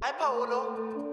Ay, Paolo.